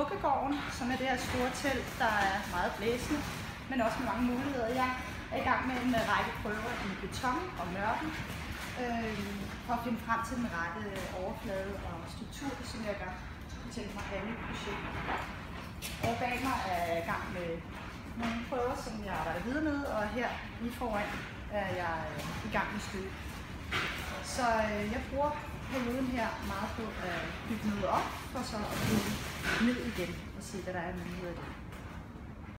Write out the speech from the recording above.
Bukkegården, som er det her store telt, der er meget blæsende, men også med mange muligheder. Jeg er i gang med en øh, række prøver i beton og mørken, øh, for at finde frem til den rette øh, overflade og struktur, som jeg gør tænke mig alle projekt. Og bag mig er jeg i gang med nogle prøver, som jeg arbejder videre med, og her lige foran er jeg øh, i gang med stød. Så øh, jeg bruger perioden her meget på at bygge noget op, for så at bygge ned igen og se, hvad der er af muligheder der.